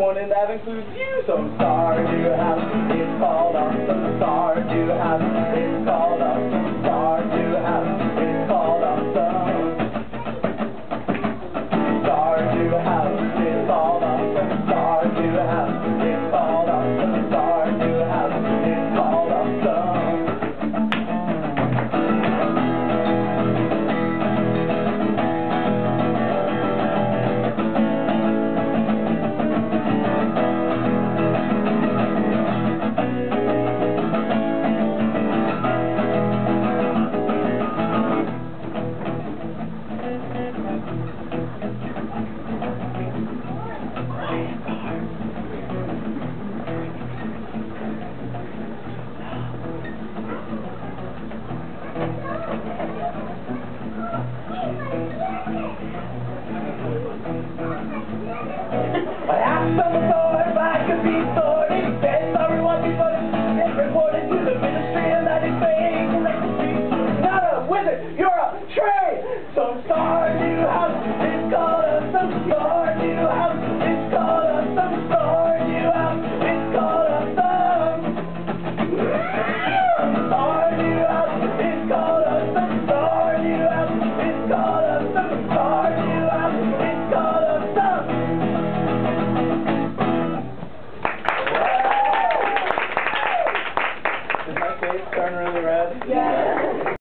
everyone, and that includes you. Some sorry to have, it's called up, some star to have, it's so if I could be Yeah. Yes.